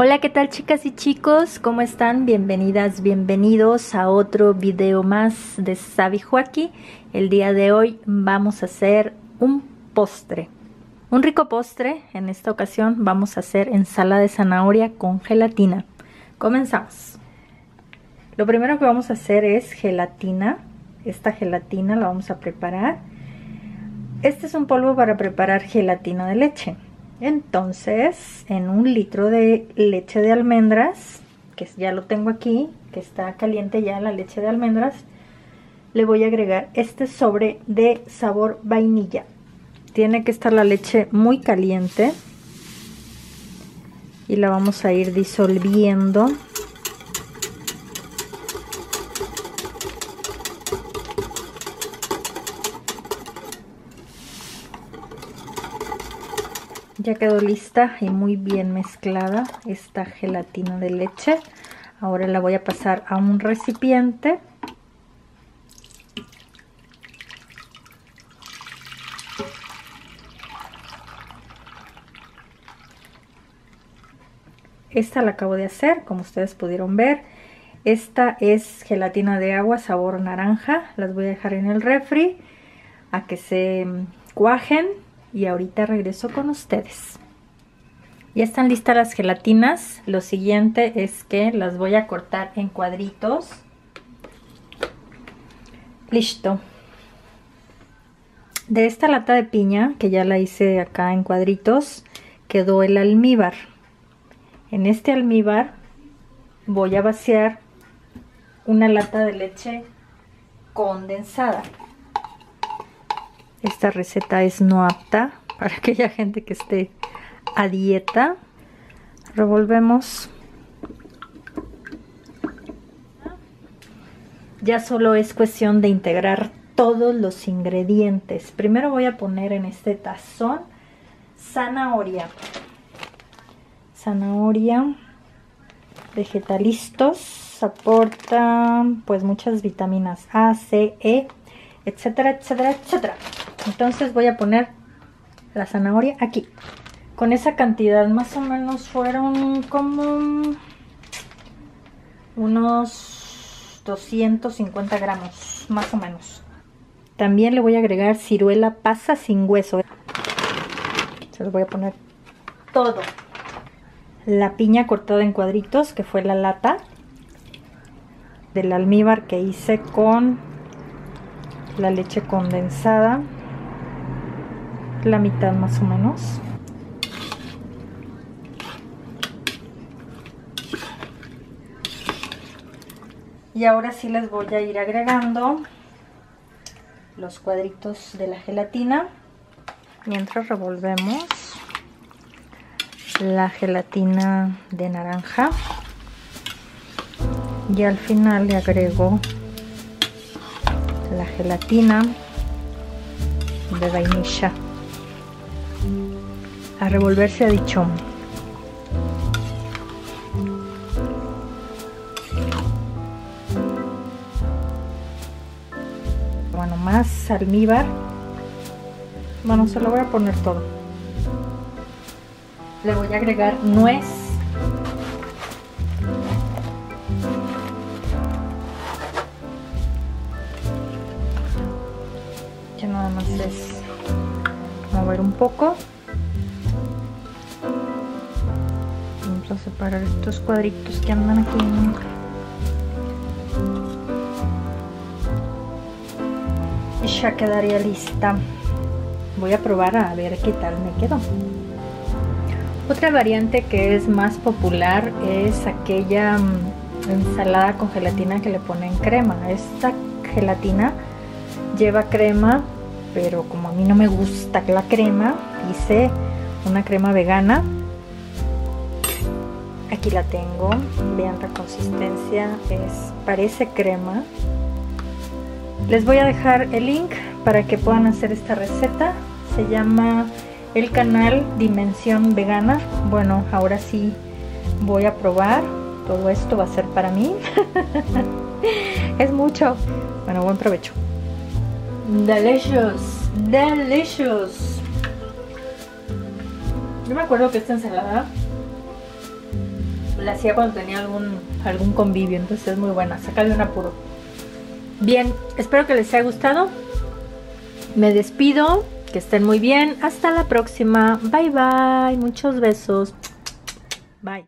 Hola, ¿qué tal chicas y chicos? ¿Cómo están? Bienvenidas, bienvenidos a otro video más de Sabi Joaquí. El día de hoy vamos a hacer un postre. Un rico postre, en esta ocasión vamos a hacer ensalada de zanahoria con gelatina. Comenzamos. Lo primero que vamos a hacer es gelatina. Esta gelatina la vamos a preparar. Este es un polvo para preparar gelatina de leche. Entonces, en un litro de leche de almendras, que ya lo tengo aquí, que está caliente ya la leche de almendras, le voy a agregar este sobre de sabor vainilla. Tiene que estar la leche muy caliente y la vamos a ir disolviendo Ya quedó lista y muy bien mezclada esta gelatina de leche. Ahora la voy a pasar a un recipiente. Esta la acabo de hacer, como ustedes pudieron ver. Esta es gelatina de agua sabor naranja. Las voy a dejar en el refri a que se cuajen y ahorita regreso con ustedes. Ya están listas las gelatinas. Lo siguiente es que las voy a cortar en cuadritos. Listo. De esta lata de piña, que ya la hice acá en cuadritos, quedó el almíbar. En este almíbar voy a vaciar una lata de leche condensada. Esta receta es no apta para aquella gente que esté a dieta. Revolvemos. Ya solo es cuestión de integrar todos los ingredientes. Primero voy a poner en este tazón zanahoria. Zanahoria, vegetalistos, aporta pues muchas vitaminas A, C, E, etcétera, etcétera, etcétera. Entonces voy a poner la zanahoria aquí. Con esa cantidad más o menos fueron como unos 250 gramos, más o menos. También le voy a agregar ciruela pasa sin hueso. Se los voy a poner todo. La piña cortada en cuadritos, que fue la lata del almíbar que hice con la leche condensada la mitad más o menos. Y ahora sí les voy a ir agregando los cuadritos de la gelatina. Mientras revolvemos la gelatina de naranja. Y al final le agrego la gelatina de vainilla a revolverse a dichón. Bueno, más almíbar. Bueno, se lo voy a poner todo. Le voy a agregar nuez. Ya nada más es mover un poco. Separar estos cuadritos que andan aquí y ya quedaría lista. Voy a probar a ver qué tal me quedó. Otra variante que es más popular es aquella mm, ensalada con gelatina que le ponen crema. Esta gelatina lleva crema pero como a mí no me gusta la crema hice una crema vegana aquí la tengo. Vean la consistencia. Es parece crema. Les voy a dejar el link para que puedan hacer esta receta. Se llama el canal dimensión vegana. Bueno ahora sí voy a probar. Todo esto va a ser para mí. Es mucho. Bueno buen provecho. Delicious delicious. Yo me acuerdo que esta ensalada La hacía cuando tenía algún, algún convivio, entonces es muy buena. Sacarle un apuro. Bien, espero que les haya gustado. Me despido. Que estén muy bien. Hasta la próxima. Bye bye. Muchos besos. Bye.